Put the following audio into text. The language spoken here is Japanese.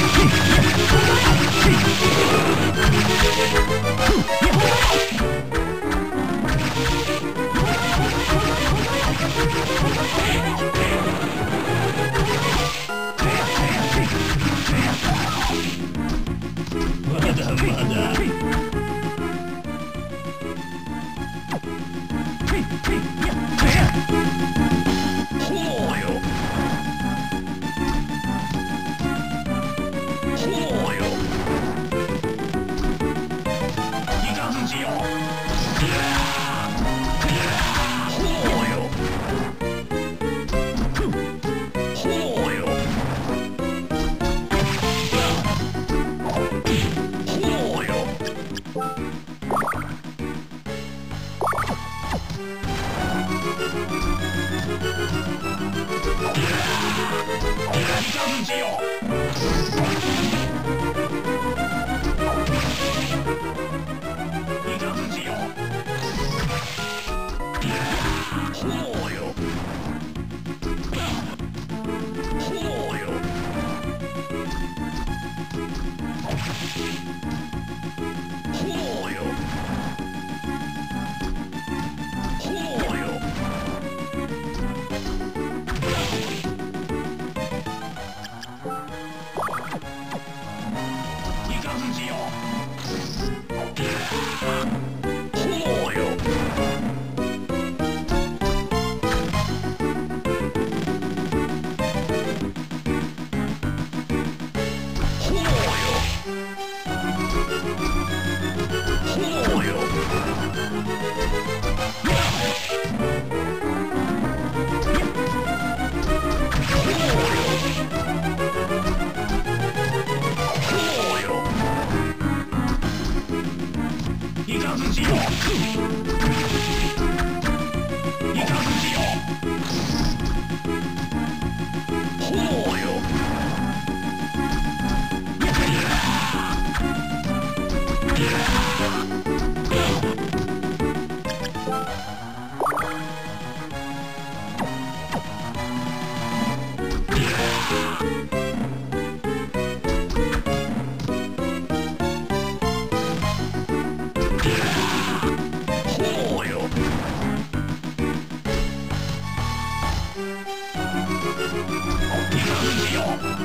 Hmph! 感じよ。You